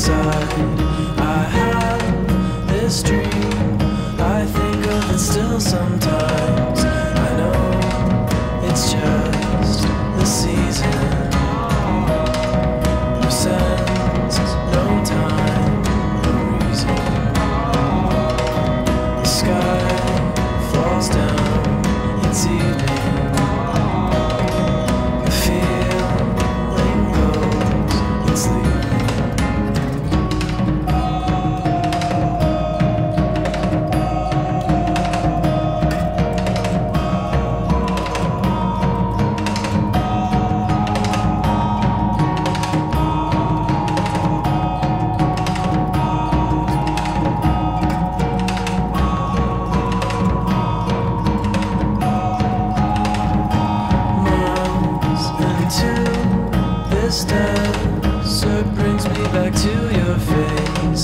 inside. I have this dream. distance, it brings me back to your face.